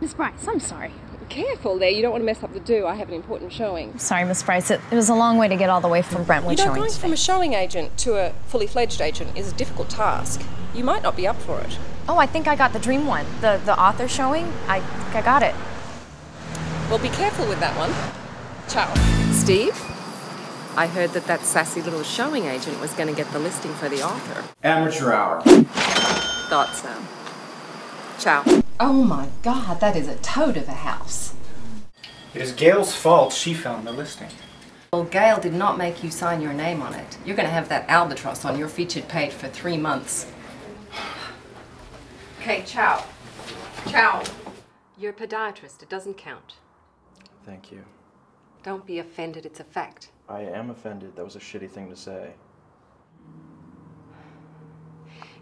Miss Bryce, I'm sorry. Careful there, you don't want to mess up the do. I have an important showing. Sorry, Miss Bryce. It, it was a long way to get all the way from Brentwood You know, showing going today. from a showing agent to a fully fledged agent is a difficult task. You might not be up for it. Oh, I think I got the dream one. The the author showing. I think I got it. Well, be careful with that one. Ciao. Steve? I heard that that sassy little showing agent was going to get the listing for the author. Amateur hour. Thought so. Ciao. Oh my god, that is a toad of a house. It is Gail's fault she found the listing. Well, Gail did not make you sign your name on it. You're going to have that albatross on your featured page for three months. Okay, ciao. Ciao. You're a podiatrist. It doesn't count. Thank you. Don't be offended. It's a fact. I am offended. That was a shitty thing to say.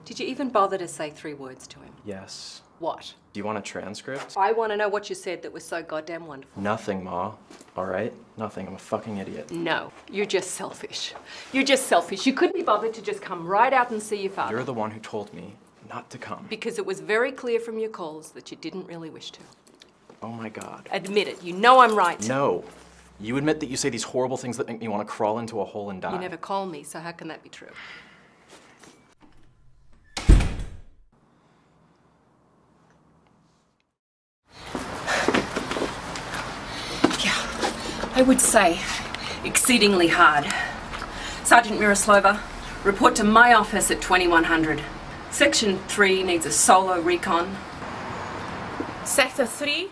Did you even bother to say three words to him? Yes. What? Do you want a transcript? I want to know what you said that was so goddamn wonderful. Nothing, Ma. All right? Nothing. I'm a fucking idiot. No, you're just selfish. You're just selfish. You couldn't be bothered to just come right out and see your father. You're the one who told me not to come. Because it was very clear from your calls that you didn't really wish to. Oh my god. Admit it. You know I'm right. No. You admit that you say these horrible things that make me want to crawl into a hole and die. You never call me, so how can that be true? I would say exceedingly hard. Sergeant Miroslova, report to my office at 2100. Section 3 needs a solo recon. Sector 3,